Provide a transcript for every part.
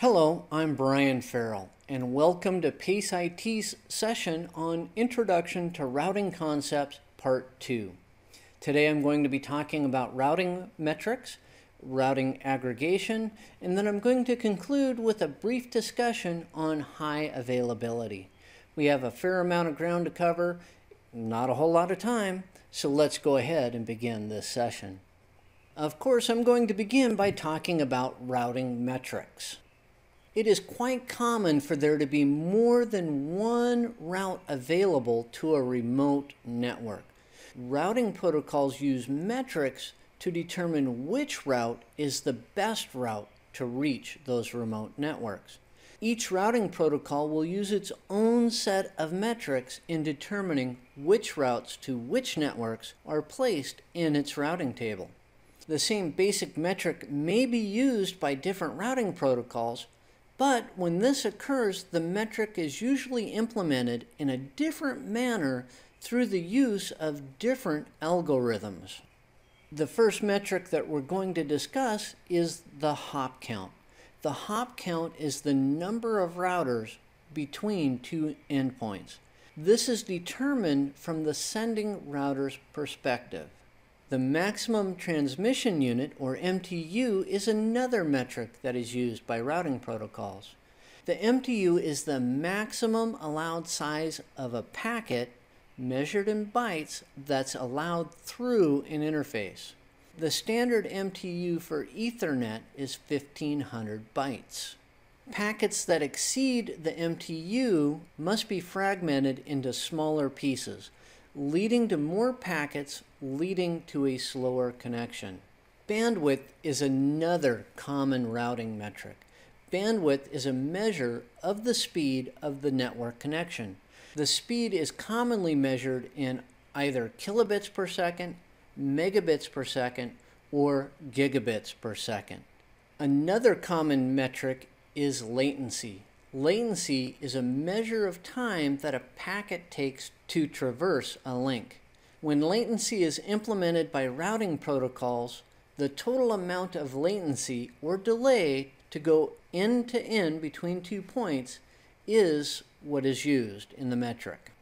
Hello, I'm Brian Ferrill, and welcome to PACE IT's session on Introduction to Routing Concepts Part 2. Today I'm going to be talking about routing metrics, routing aggregation, and then I'm going to conclude with a brief discussion on high availability. We have a fair amount of ground to cover, not a whole lot of time, so let's go ahead and begin this session. Of course, I'm going to begin by talking about routing metrics it is quite common for there to be more than one route available to a remote network. Routing protocols use metrics to determine which route is the best route to reach those remote networks. Each routing protocol will use its own set of metrics in determining which routes to which networks are placed in its routing table. The same basic metric may be used by different routing protocols, but when this occurs, the metric is usually implemented in a different manner through the use of different algorithms. The first metric that we're going to discuss is the hop count. The hop count is the number of routers between two endpoints. This is determined from the sending router's perspective. The maximum transmission unit, or MTU, is another metric that is used by routing protocols. The MTU is the maximum allowed size of a packet measured in bytes that's allowed through an interface. The standard MTU for Ethernet is 1500 bytes. Packets that exceed the MTU must be fragmented into smaller pieces, leading to more packets leading to a slower connection. Bandwidth is another common routing metric. Bandwidth is a measure of the speed of the network connection. The speed is commonly measured in either kilobits per second, megabits per second, or gigabits per second. Another common metric is latency. Latency is a measure of time that a packet takes to traverse a link. When latency is implemented by routing protocols, the total amount of latency or delay to go end to end between two points is what is used in the metric.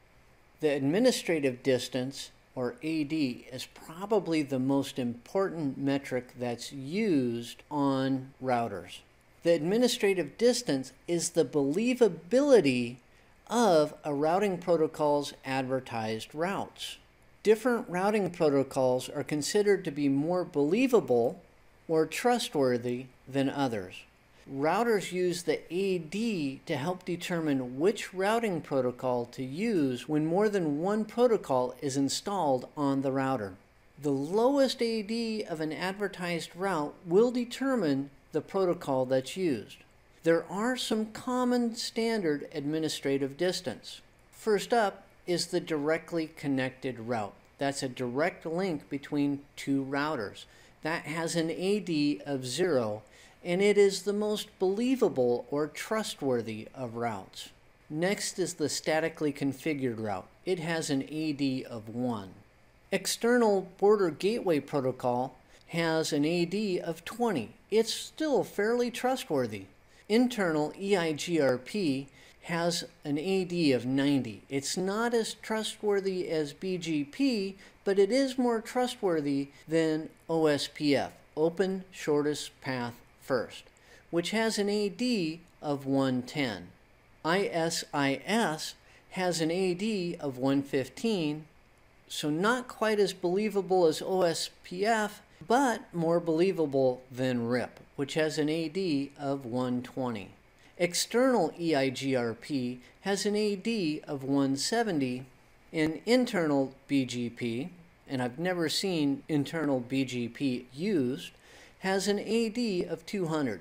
The administrative distance, or AD, is probably the most important metric that's used on routers. The administrative distance is the believability of a routing protocol's advertised routes different routing protocols are considered to be more believable or trustworthy than others. Routers use the AD to help determine which routing protocol to use when more than one protocol is installed on the router. The lowest AD of an advertised route will determine the protocol that's used. There are some common standard administrative distance. First up is the directly connected route. That's a direct link between two routers. That has an AD of zero, and it is the most believable or trustworthy of routes. Next is the statically configured route. It has an AD of 1. External Border Gateway Protocol has an AD of 20. It's still fairly trustworthy. Internal EIGRP has an AD of 90. It's not as trustworthy as BGP, but it is more trustworthy than OSPF, Open Shortest Path First, which has an AD of 110. ISIS has an AD of 115, so not quite as believable as OSPF, but more believable than RIP, which has an AD of 120. External EIGRP has an AD of 170 and internal BGP, and I've never seen internal BGP used, has an AD of 200.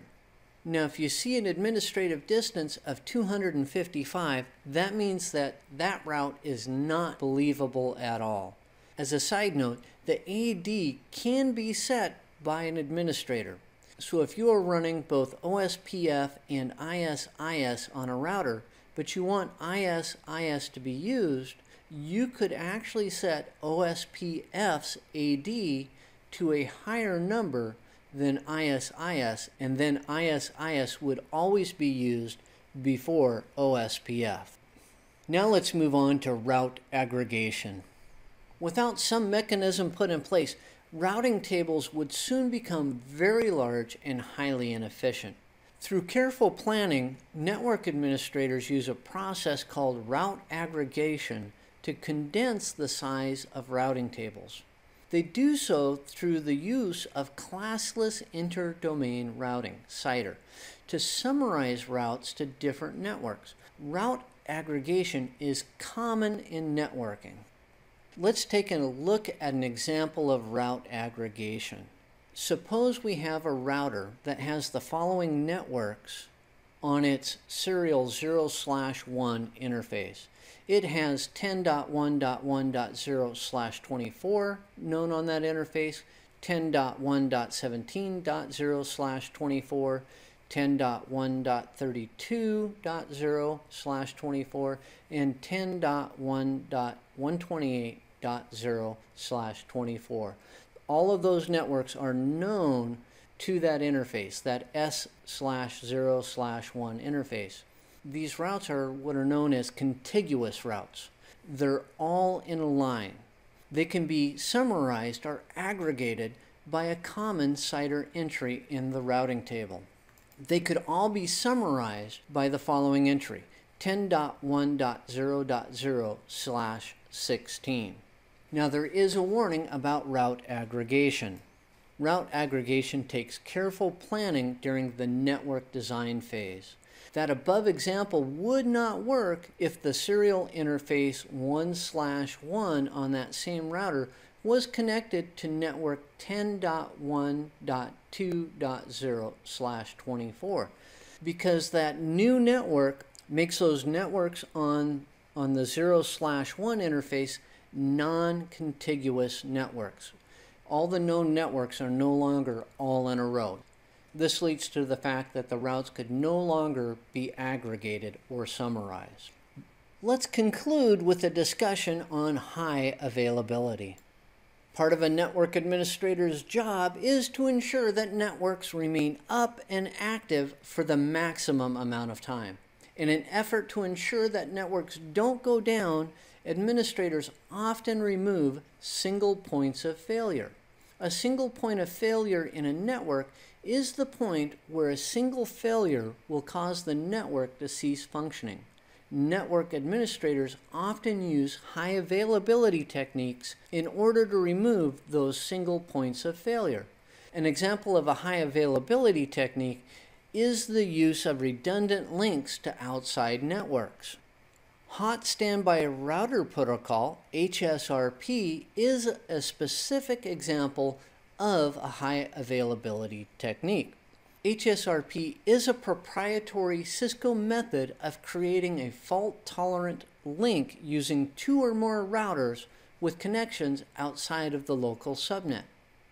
Now, if you see an administrative distance of 255, that means that that route is not believable at all. As a side note, the AD can be set by an administrator. So if you are running both OSPF and ISIS on a router, but you want ISIS to be used, you could actually set OSPF's AD to a higher number then ISIS, and then ISIS would always be used before OSPF. Now let's move on to route aggregation. Without some mechanism put in place, routing tables would soon become very large and highly inefficient. Through careful planning, network administrators use a process called route aggregation to condense the size of routing tables. They do so through the use of classless interdomain routing, CIDR, to summarize routes to different networks. Route aggregation is common in networking. Let's take a look at an example of route aggregation. Suppose we have a router that has the following networks on its serial 0 slash 1 interface. It has 10.1.1.0 slash 24 known on that interface, 10.1.17.0 slash 24, 10.1.32.0 slash 24, and 10.1.128 0 slash 24. All of those networks are known to that interface, that S slash 0 slash 1 interface. These routes are what are known as contiguous routes. They're all in a line. They can be summarized or aggregated by a common CIDR entry in the routing table. They could all be summarized by the following entry 10.1.0.0 slash 16. Now there is a warning about route aggregation. Route aggregation takes careful planning during the network design phase. That above example would not work if the serial interface 1 slash 1 on that same router was connected to network 10.1.2.0 slash 24 because that new network makes those networks on, on the 0 slash 1 interface non-contiguous networks. All the known networks are no longer all in a row. This leads to the fact that the routes could no longer be aggregated or summarized. Let's conclude with a discussion on high availability. Part of a network administrator's job is to ensure that networks remain up and active for the maximum amount of time. In an effort to ensure that networks don't go down, administrators often remove single points of failure. A single point of failure in a network is the point where a single failure will cause the network to cease functioning. Network administrators often use high availability techniques in order to remove those single points of failure. An example of a high availability technique is the use of redundant links to outside networks. Hot Standby Router Protocol, HSRP, is a specific example of a high availability technique. HSRP is a proprietary Cisco method of creating a fault tolerant link using two or more routers with connections outside of the local subnet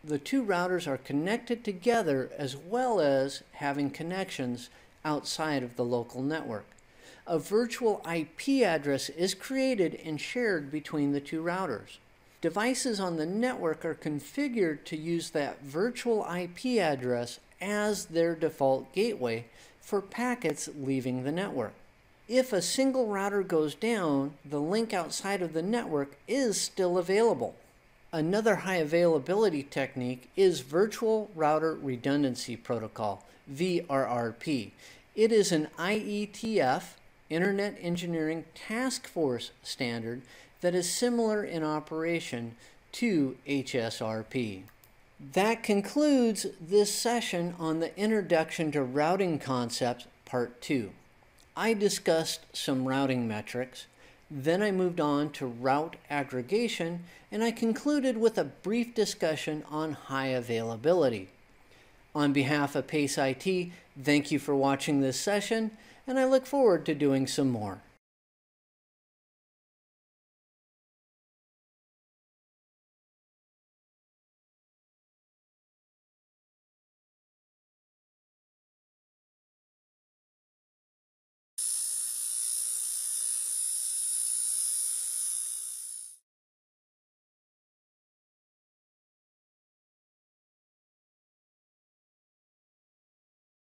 the two routers are connected together as well as having connections outside of the local network. A virtual IP address is created and shared between the two routers. Devices on the network are configured to use that virtual IP address as their default gateway for packets leaving the network. If a single router goes down, the link outside of the network is still available. Another high availability technique is Virtual Router Redundancy Protocol, VRRP. It is an IETF, Internet Engineering Task Force standard that is similar in operation to HSRP. That concludes this session on the Introduction to Routing Concepts, Part 2. I discussed some routing metrics, then I moved on to route aggregation, and I concluded with a brief discussion on high availability. On behalf of PACE IT, thank you for watching this session, and I look forward to doing some more.